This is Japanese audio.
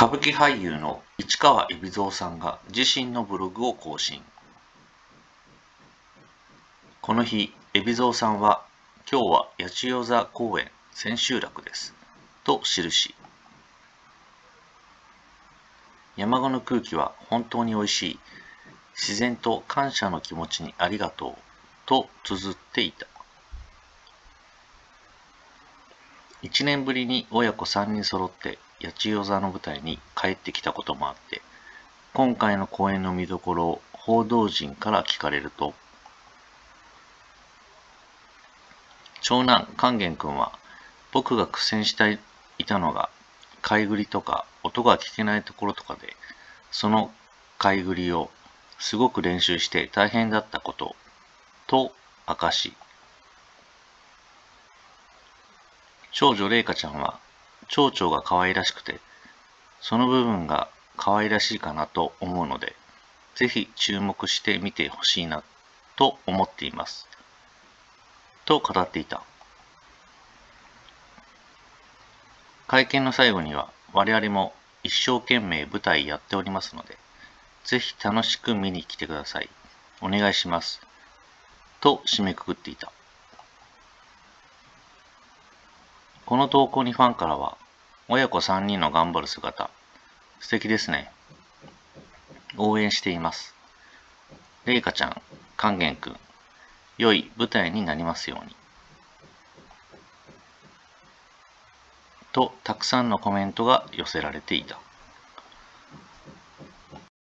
歌舞伎俳優の市川海老蔵さんが自身のブログを更新。この日海老蔵さんは今日は八千代座公園千秋楽です。と記し山子の空気は本当に美味しい。自然と感謝の気持ちにありがとう。と綴っていた。1年ぶりに親子3人揃って八千代座の舞台に帰ってきたこともあって、今回の公演の見どころを報道陣から聞かれると、長男勸玄君は僕が苦戦していたのが買いぐりとか音が聞けないところとかでその買いぐりをすごく練習して大変だったことと明かし長女玲香ちゃんは蝶々が可愛らしくて、その部分が可愛らしいかなと思うので、ぜひ注目してみてほしいなと思っています。と語っていた。会見の最後には我々も一生懸命舞台やっておりますので、ぜひ楽しく見に来てください。お願いします。と締めくくっていた。この投稿にファンからは、親子3人の頑張る姿、素敵ですね。応援しています。れいかちゃん、勸玄くん、良い舞台になりますように。と、たくさんのコメントが寄せられていた。